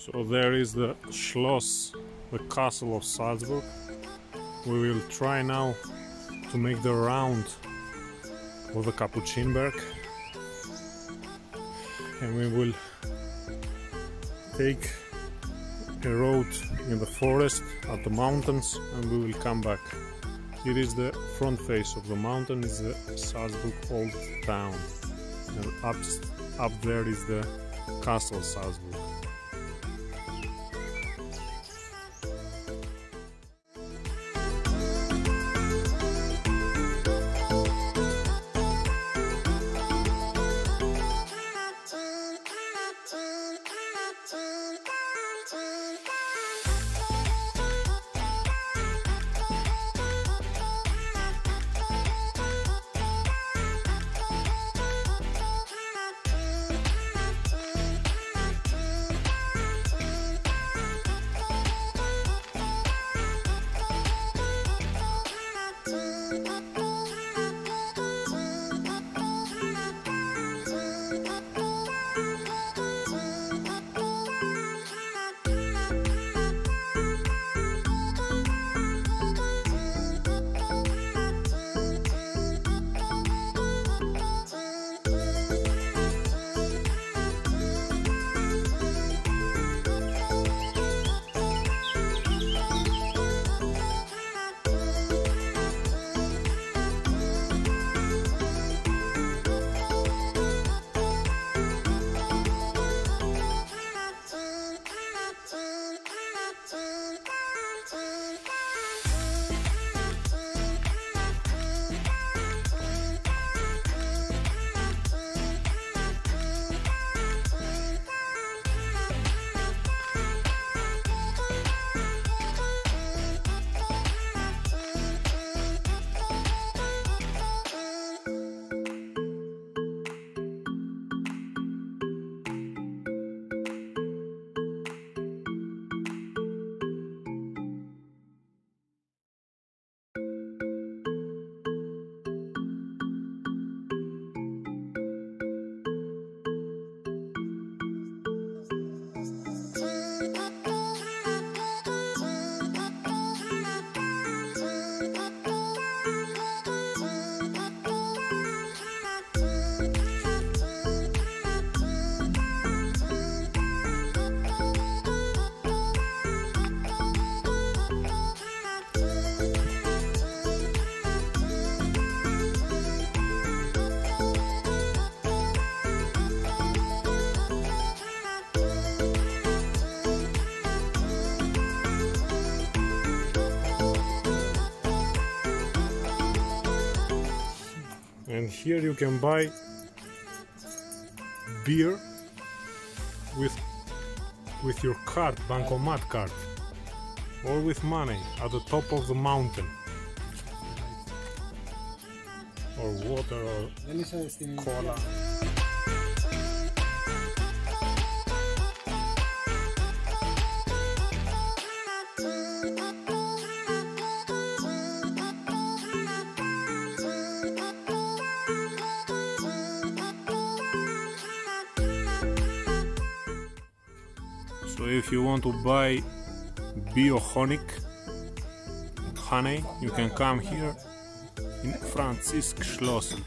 So there is the Schloss, the castle of Salzburg. We will try now to make the round of the Kapuzinerberg and we will take a road in the forest at the mountains and we will come back. Here is the front face of the mountain is the Salzburg old town and up, up there is the castle Salzburg. and here you can buy beer with with your card, bankomat card or with money at the top of the mountain. Or water or cola. So if you want to buy biohonic honey, you can come here in Franziskischlössl.